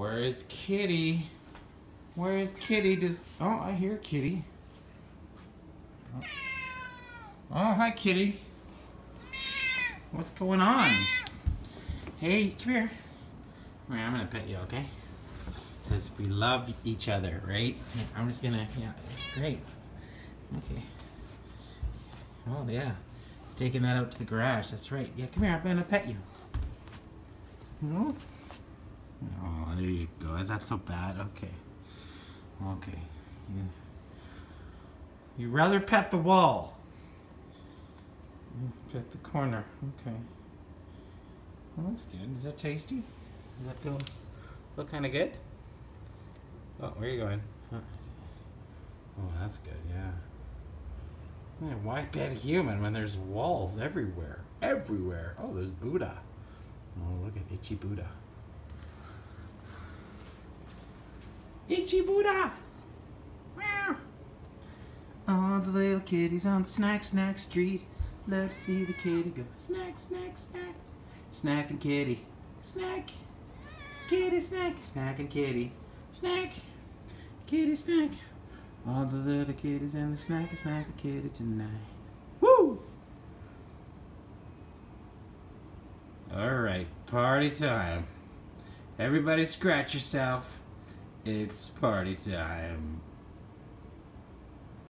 Where is Kitty? Where is Kitty? Does oh I hear Kitty. Oh, oh hi Kitty. What's going on? Hey, come here. Come here, I'm gonna pet you, okay? Because we love each other, right? I'm just gonna, yeah, great. Okay. Oh yeah, taking that out to the garage. That's right. Yeah, come here. I'm gonna pet you. No. Oh, there you go. Is that so bad? Okay. Okay. You. You rather pet the wall. Pet the corner. Okay. Well, that's good. Is that tasty? Does that feel feel kind of good? Oh, where are you going? Oh, that's good. Yeah. Yeah, why pet a human when there's walls everywhere? Everywhere. Oh, there's Buddha. Oh, look at Itchy Buddha. Itchy Buddha! Meow. All the little kitties on Snack Snack Street love to see the kitty go snack, snack, snack. Snack and kitty. Snack. Kitty snack. Snack and kitty. Snack. Kitty snack. All the little kitties and the snack and snack a kitty tonight. Woo! Alright, party time. Everybody scratch yourself. It's party time.